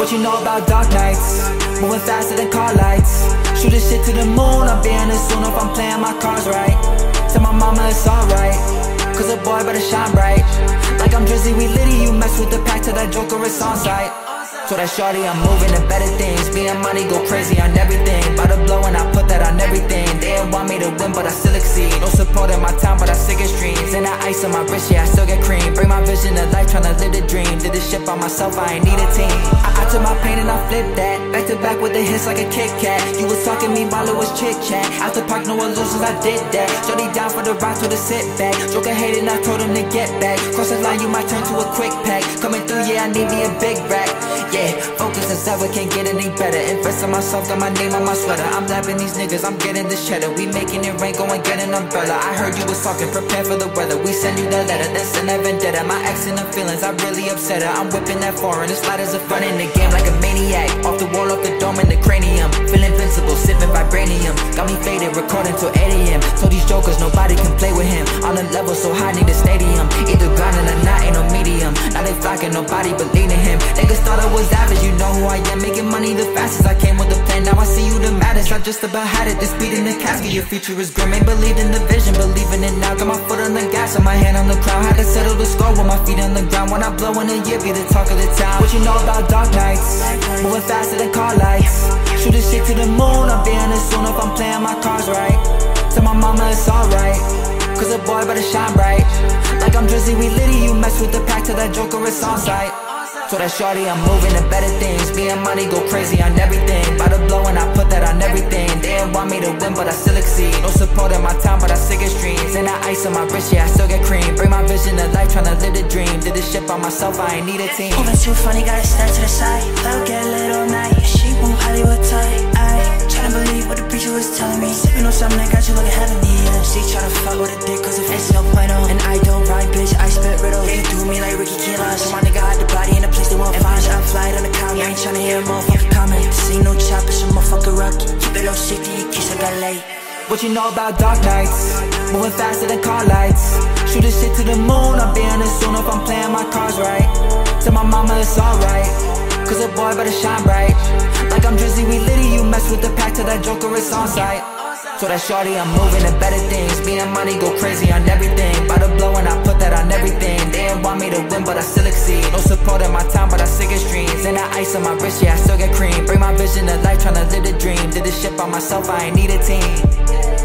What you know about dark nights? Moving faster than car lights. Shoot this shit to the moon, I'm be on it soon if I'm playing my cards right. Tell my mama it's alright, cause a boy better shine bright. Like I'm Drizzy, we litty, you mess with the pack till that joker is on sight. So that shorty, I'm moving to better things. Me and money go crazy on everything. To win, but I still exceed. No support in my town, but I still get streams. And that ice on my wrist, yeah, I still get cream. Bring my vision to life, tryna live the dream. Did this shit by myself, I ain't need a team. I, I took my pain and I flipped that. Back to back with the hits like a Kit Kat. You was talking me while it was chit chat. After park, no illusions, I did that. Shorty down for the rocks with the sit back. Joker hated, I told him to get back. Cross the line, you might turn to a quick pack. Coming through, yeah, I need me a big rack. Yeah, focus as ever, can't get any better. Invest in myself, got my name on my sweater. I'm lapping these niggas, I'm getting this cheddar. We making it rain, go and get an umbrella. I heard you was talking, prepare for the weather. We send you the letter, then send that vendetta. My ex in the feelings, I really upset her. I'm whipping that foreign, it's light as a running the game like a maniac. Off the wall, off the dome, in the cranium. Feel invincible, sipping vibranium. Got me faded, recording till 8 a.m. So these jokers, nobody can play with him. On a level so high, need a stadium. Either grinding or not, ain't no medium. They flocking, nobody believe in him. Niggas thought I was average, you know who I am. Making money the fastest, I came with a plan. Now I see you the maddest. I just about had it. This beat in the casket, your future is grim. Ain't believed in the vision, believing it now. Got my foot on the gas and my hand on the crown. Had to settle the score with my feet on the ground. When I blow in a year, be the talk of the town. What you know about dark nights? Moving faster than car lights. Shoot this shit to the moon, I'll be on it soon if I'm playing my cards right. Tell my mama it's alright. Cause a boy better shine bright Like I'm Drizzy, we litty You mess with the pack till that joker is on sight. So that shorty, I'm moving to better things. Me and money go crazy on everything. By the blow and I put that on everything. They want me to win, but I still exceed. No support in my town, but I still get streams. And that ice on my wrist, yeah, I still get cream. Bring my vision to life, tryna live the dream. Did this shit by myself, I ain't need a team. Moving too funny, gotta step to the side. They'll get lit all night She move Hollywood tight. I tryna believe what the preacher was telling me. Sipping on something that got you looking heavenly. She tryna fuck with a dick cause if it's no on And I don't rhyme, bitch, I spit riddles You do me like Ricky So my nigga had the body in a place they won't find I'm flying on the I ain't tryna hear a motherfucker comment This ain't no chop, it's a motherfucker rocky Keep it low safety in case I got late What you know about dark nights? Moving faster than car lights. Shoot this shit to the moon, I'll be on it soon if I'm playing my cards right. Tell my mama it's alright Cause a boy better shine bright. Like I'm Drizzy, we litty, you mess with the pack till that joker is on sight So that shorty, I'm moving to better things. Me and money go crazy on everything. By the blow and I put that on everything. They didn't want me to win, but I still exceed. No support in my town, but I still get streams. And that ice on my wrist, yeah, I still get cream. Bring my vision to life, tryna live the dream. Did this shit by myself, I ain't need a team